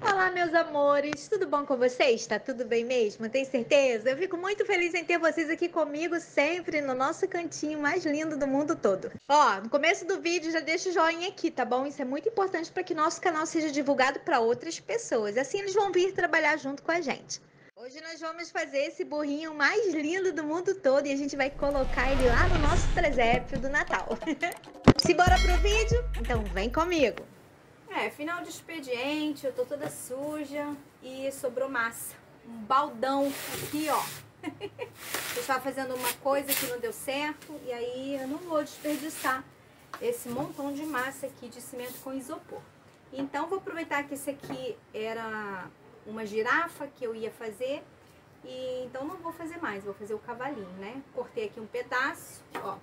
Olá, meus amores, tudo bom com vocês? Tá tudo bem mesmo? Tem certeza? Eu fico muito feliz em ter vocês aqui comigo sempre no nosso cantinho mais lindo do mundo todo. Ó, no começo do vídeo já deixa o joinha aqui, tá bom? Isso é muito importante para que nosso canal seja divulgado para outras pessoas. Assim eles vão vir trabalhar junto com a gente. Hoje nós vamos fazer esse burrinho mais lindo do mundo todo e a gente vai colocar ele lá no nosso presépio do Natal. Simbora pro vídeo? Então vem comigo! É, final de expediente, eu tô toda suja e sobrou massa. Um baldão aqui, ó. eu estava fazendo uma coisa que não deu certo e aí eu não vou desperdiçar esse montão de massa aqui de cimento com isopor. Então, vou aproveitar que esse aqui era uma girafa que eu ia fazer e então não vou fazer mais, vou fazer o cavalinho, né? Cortei aqui um pedaço, ó,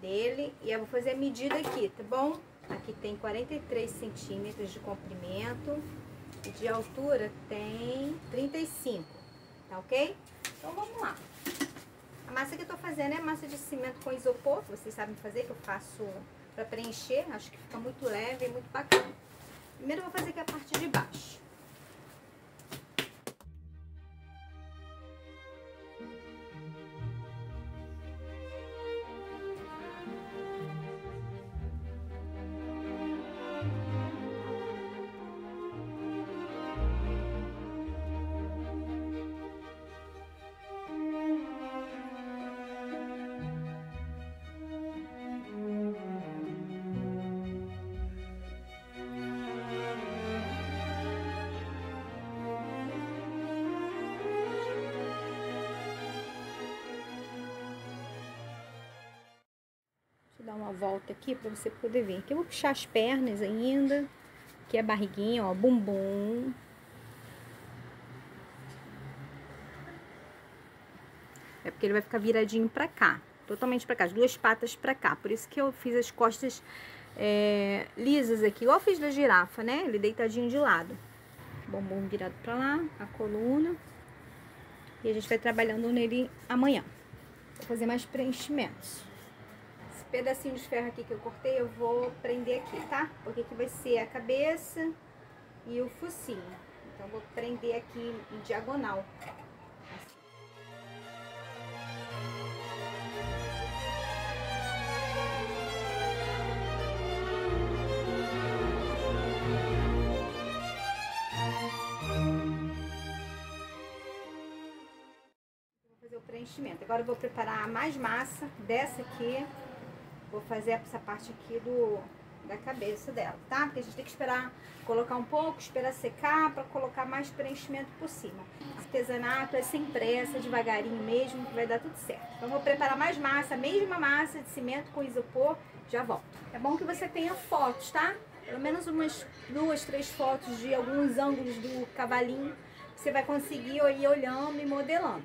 dele e eu vou fazer a medida aqui, tá bom? Aqui tem 43 centímetros de comprimento e de altura tem 35, tá ok? Então vamos lá. A massa que eu tô fazendo é massa de cimento com isopor, vocês sabem fazer, que eu faço pra preencher. Acho que fica muito leve e muito bacana. Primeiro eu vou fazer aqui a parte de baixo. Dar uma volta aqui para você poder ver. Aqui eu vou puxar as pernas ainda. Aqui a barriguinha, ó, bumbum. É porque ele vai ficar viradinho pra cá. Totalmente pra cá, as duas patas pra cá. Por isso que eu fiz as costas é, lisas aqui. Igual eu fiz da girafa, né? Ele deitadinho de lado. Bumbum virado pra lá, a coluna. E a gente vai trabalhando nele amanhã. Vou fazer mais preenchimentos pedacinho de ferro aqui que eu cortei, eu vou prender aqui, tá? Porque aqui vai ser a cabeça e o focinho. Então, vou prender aqui em diagonal. Preenchimento. Agora eu vou preparar mais massa dessa aqui Vou fazer essa parte aqui do, da cabeça dela, tá? Porque a gente tem que esperar colocar um pouco, esperar secar para colocar mais preenchimento por cima. Artesanato é sem pressa, devagarinho mesmo, que vai dar tudo certo. Então, vou preparar mais massa, a mesma massa de cimento com isopor, já volto. É bom que você tenha fotos, tá? Pelo menos umas duas, três fotos de alguns ângulos do cavalinho, você vai conseguir ir olhando e modelando.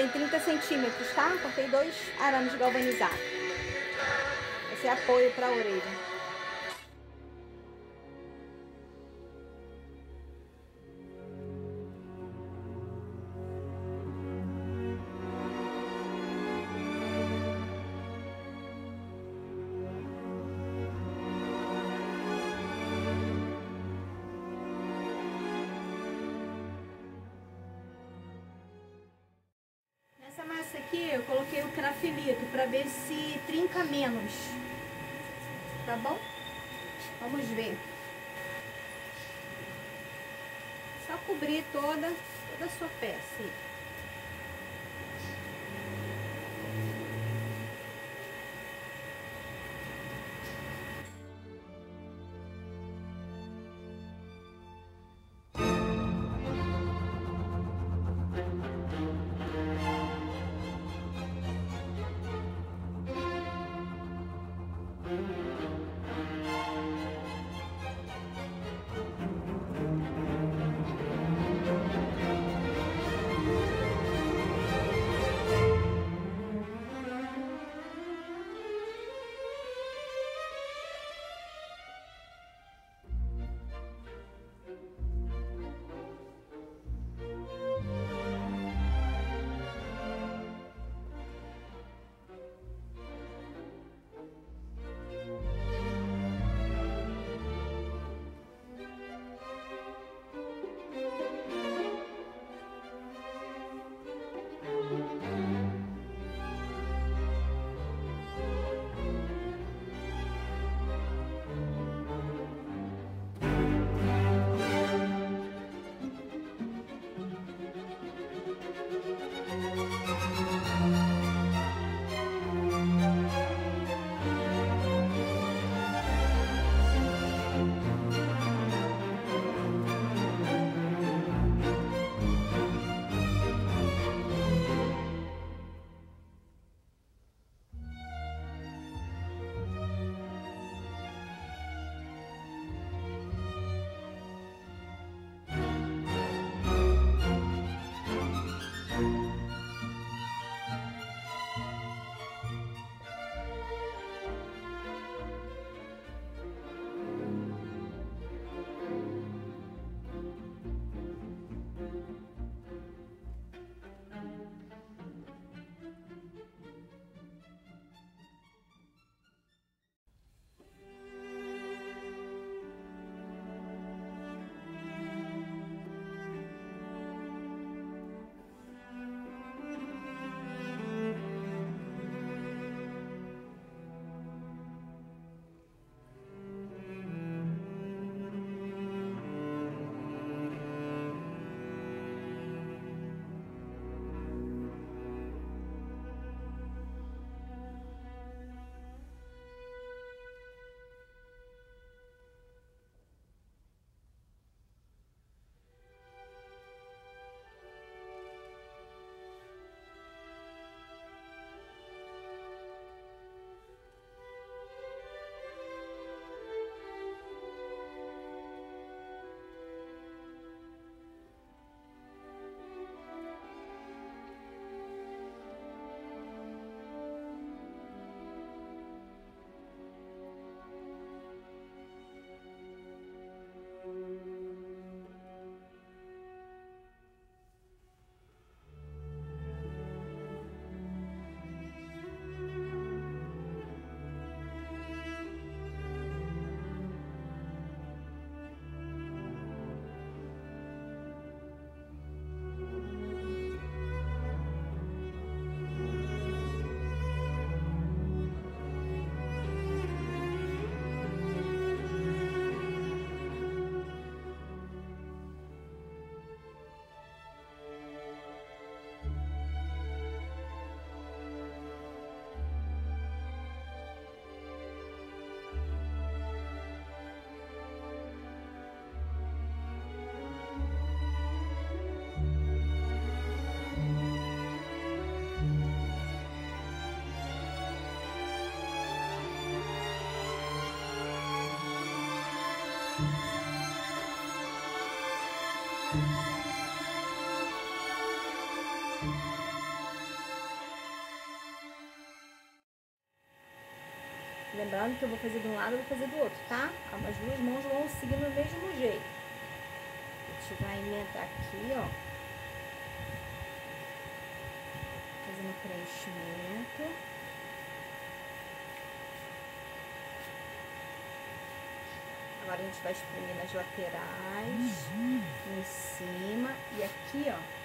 Tem 30 centímetros, tá? Cortei dois arames galvanizados. Esse é apoio para a orelha. Para ver se trinca menos. Tá bom? Vamos ver. Só cobrir toda, toda a sua peça aí. Que eu vou fazer de um lado, eu vou fazer do outro, tá? As duas mãos vão seguir no mesmo jeito. A gente vai emendar aqui, ó. Fazendo preenchimento. Agora a gente vai exprimir nas laterais, uhum. em cima e aqui, ó.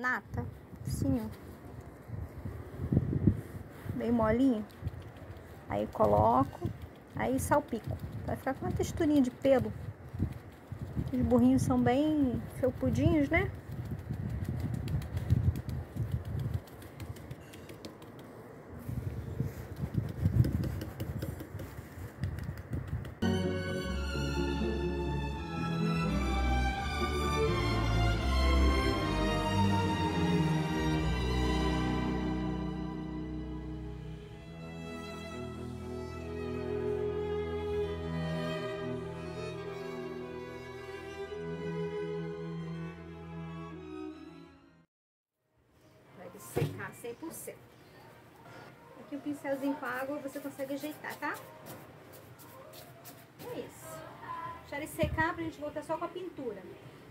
Nata, assim, ó. Bem molinho. Aí coloco, aí salpico. Vai ficar com uma texturinha de pelo. Os burrinhos são bem felpudinhos, né? Aqui o pincelzinho com água você consegue ajeitar, tá? É isso. Deixar ele secar pra gente voltar só com a pintura.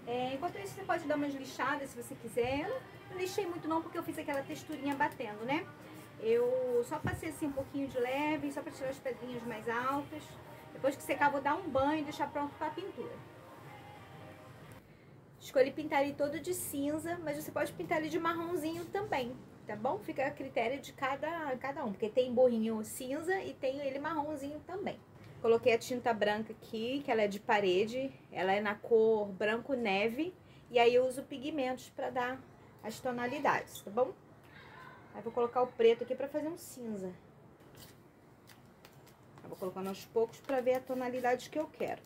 É, enquanto isso, você pode dar umas lixadas se você quiser. Eu não lixei muito não, porque eu fiz aquela texturinha batendo, né? Eu só passei assim um pouquinho de leve, só pra tirar as pedrinhas mais altas. Depois que secar, vou dar um banho e deixar pronto pra pintura. Escolhi pintar ele todo de cinza, mas você pode pintar ele de marronzinho também, tá bom? Fica a critério de cada, cada um, porque tem borrinho cinza e tem ele marronzinho também. Coloquei a tinta branca aqui, que ela é de parede, ela é na cor branco neve, e aí eu uso pigmentos para dar as tonalidades, tá bom? Aí vou colocar o preto aqui para fazer um cinza. Eu vou colocando aos poucos para ver a tonalidade que eu quero.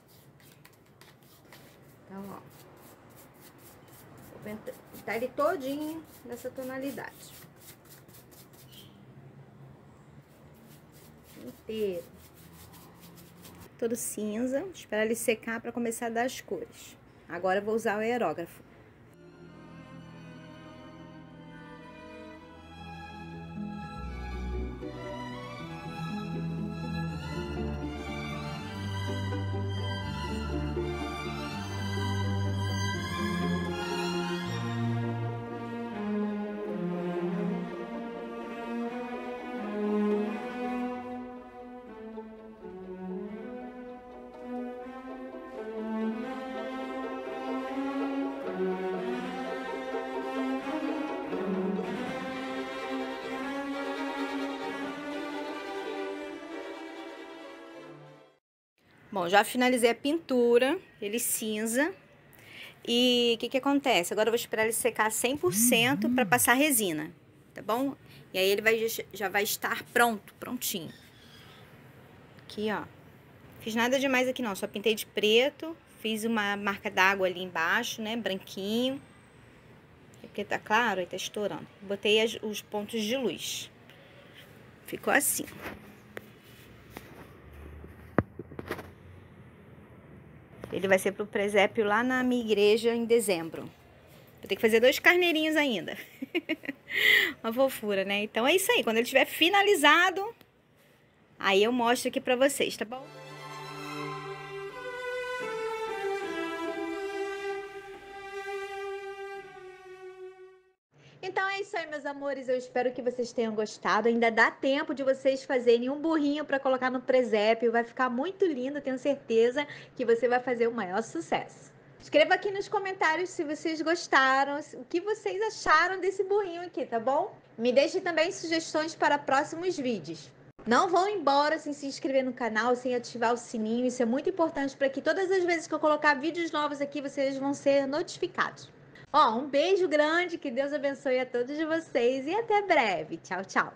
Então, ó pintar ele todinho nessa tonalidade. Inteiro. Todo cinza. Esperar ele secar para começar a dar as cores. Agora eu vou usar o aerógrafo. Bom, já finalizei a pintura, ele cinza. E o que que acontece? Agora eu vou esperar ele secar 100% para passar resina, tá bom? E aí ele vai, já vai estar pronto, prontinho. Aqui, ó. Fiz nada demais aqui não, só pintei de preto, fiz uma marca d'água ali embaixo, né, branquinho. Porque tá claro, aí tá estourando. Botei as, os pontos de luz. Ficou assim. Ele vai ser pro presépio lá na minha igreja em dezembro. Vou ter que fazer dois carneirinhos ainda. Uma fofura, né? Então é isso aí. Quando ele estiver finalizado, aí eu mostro aqui pra vocês, tá bom? Meus amores. Eu espero que vocês tenham gostado. Ainda dá tempo de vocês fazerem um burrinho para colocar no presépio. Vai ficar muito lindo. Tenho certeza que você vai fazer o maior sucesso. Escreva aqui nos comentários se vocês gostaram, o que vocês acharam desse burrinho aqui, tá bom? Me deixe também sugestões para próximos vídeos. Não vão embora sem se inscrever no canal, sem ativar o sininho. Isso é muito importante para que todas as vezes que eu colocar vídeos novos aqui, vocês vão ser notificados. Ó, um beijo grande, que Deus abençoe a todos vocês e até breve. Tchau, tchau.